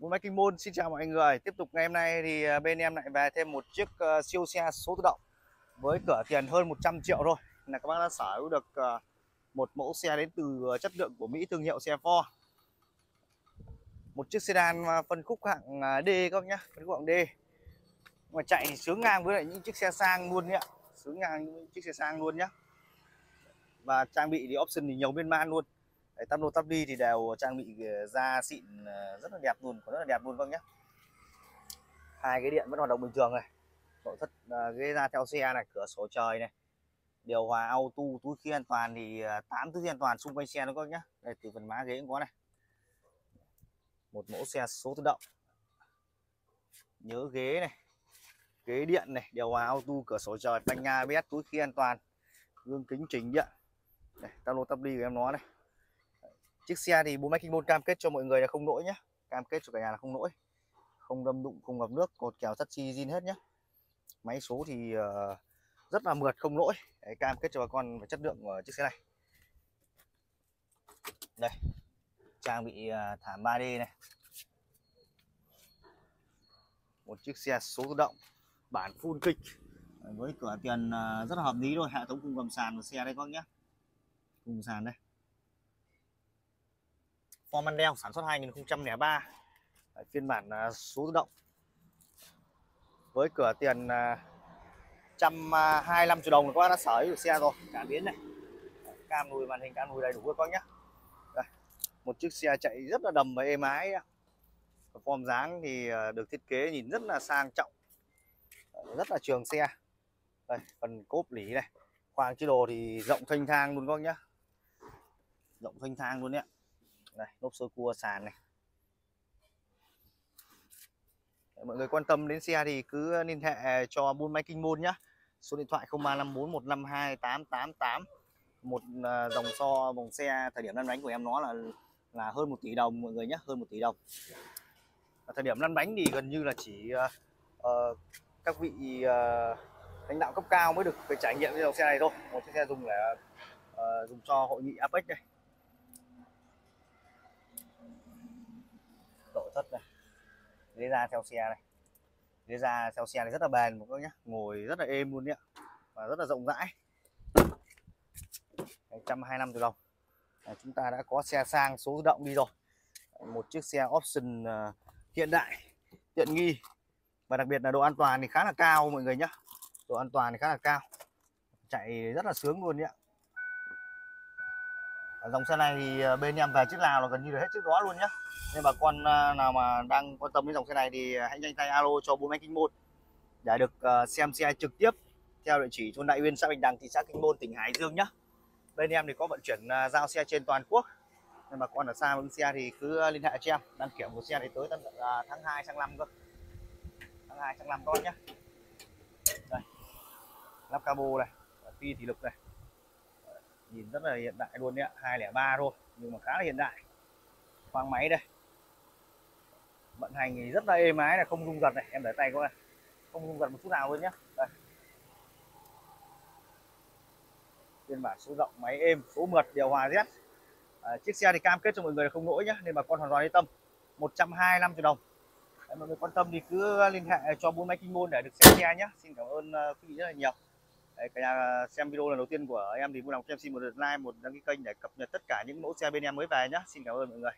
Bốn Máy Kinh Môn xin chào mọi người. Tiếp tục ngày hôm nay thì à, bên em lại về thêm một chiếc uh, siêu xe số tự động Với cửa tiền hơn 100 triệu thôi. Là các bác đã sở hữu được uh, một mẫu xe đến từ chất lượng của Mỹ thương hiệu xe Ford. Một chiếc sedan phân khúc hạng D các bác nhé Phân khúc hạng D. Mà chạy thì sướng ngang với lại những chiếc xe sang luôn nhé Sướng ngang những chiếc xe sang luôn nhé Và trang bị thì option thì nhiều biên man luôn. Đấy, tắp lô tắp đi thì đều trang bị ờ, da xịn ờ, rất là đẹp luôn có rất là đẹp luôn các nhé hai cái điện vẫn hoạt động bình thường này. Nội thất ờ, ghế ra theo xe này cửa sổ trời này. Điều hòa auto túi khí an toàn thì tám túi khí an toàn xung quanh xe nó có nhá. Đây từ phần má ghế cũng có này. Một mẫu xe số tự động. Nhớ ghế này. Ghế điện này điều hòa auto cửa sổ trời phanh ABS túi khí an toàn. Gương kính chỉnh điện. Này tắp lô tắp đi của em nó này chiếc xe thì bố máy kinh môn cam kết cho mọi người là không lỗi nhé cam kết cho cả nhà là không lỗi không đâm đụng không ngập nước cột kèo sắt chi zin hết nhé máy số thì uh, rất là mượt không lỗi Đấy, cam kết cho bà con về chất lượng của chiếc xe này. Đây trang bị uh, thảm 3D này. Một chiếc xe số tự động bản full kịch. Với cửa tiền uh, rất là hợp lý thôi. Hệ thống cùng gầm sàn của xe đây các nhé cùng sàn đây. Formandel sản xuất 2003 Đấy, phiên bản uh, số tự động. Với cửa tiền à, uh, 125 triệu đồng các bác đã sở hữu xe rồi. Cả biến này. Cam lùi màn hình cam lùi đầy đủ các bác nhé Đây, một chiếc xe chạy rất là đầm và êm ái form dáng thì uh, được thiết kế nhìn rất là sang trọng. Rất là trường xe. Đây phần cốp lỉ này. Khoang chế đồ thì rộng thanh thang luôn các bác nhé rộng thanh thang luôn nhé đây lốp sơ cua sàn này. Mọi người quan tâm đến xe thì cứ liên hệ cho buôn máy kinh môn nhá. Số điện thoại 0354152888 một à, dòng so vòng xe thời điểm lăn bánh của em nó là là hơn một tỷ đồng mọi người nhé hơn một tỷ đồng. Ở thời điểm lăn bánh thì gần như là chỉ uh, các vị uh, lãnh đạo cấp cao mới được phải trải nghiệm cái dòng xe này thôi. Một chiếc xe dùng để uh, dùng cho hội nghị APEC nội thất này ghế ra theo xe này ghế ra theo xe này rất là bền một nhá. Ngồi rất là êm luôn nhá và rất là rộng rãi. 125 triệu đồng à, chúng ta đã có xe sang số tự động đi rồi. Một chiếc xe option uh, hiện đại tiện nghi. Và đặc biệt là độ an toàn thì khá là cao mọi người nhá. Độ an toàn thì khá là cao. Chạy rất là sướng luôn nhá dòng xe này thì ờ, bên em về chiếc nào là gần như là hết chiếc đó luôn nhá. Nên bà con ờ, nào mà đang quan tâm đến dòng xe này thì ờ, hãy nhanh tay alo cho bố máy kinh môn. Để được xem xe trực tiếp theo địa chỉ thôn đại uyên, xã bình đằng, thị xã kinh môn, tỉnh hải dương nhá. Bên em thì có vận chuyển giao xe trên toàn quốc. Nên bà con ở xa bằng xe thì cứ liên hệ cho em. Đăng kiểm của xe thì tới tận tháng 2 sang năm cơ. Tháng 2 sang năm con nhé. đây. Lắp cabo này phi thủy lực này nhìn rất là hiện đại luôn đấy ạ 203 thôi nhưng mà khá là hiện đại. Khoang máy đây. Vận hành thì rất là êm ái là không rung giật này em để tay coi. Không rung giật một chút nào luôn nhé đây. Phiên bản số rộng máy êm số mượt điều hòa Z. À, chiếc xe thì cam kết cho mọi người không lỗi nhé nên bà con hoàn toàn yên tâm. 125 triệu đồng. Đấy, mọi người quan tâm thì cứ liên hệ cho bốn máy kinh môn để được xem xe nhé xin cảm ơn ờ, quý vị rất là nhiều. Đấy, cả nhà xem video lần đầu tiên của em thì vui lòng cho em xin một lượt like một đăng ký kênh để cập nhật tất cả những mẫu xe bên em mới về nhé xin cảm ơn mọi người.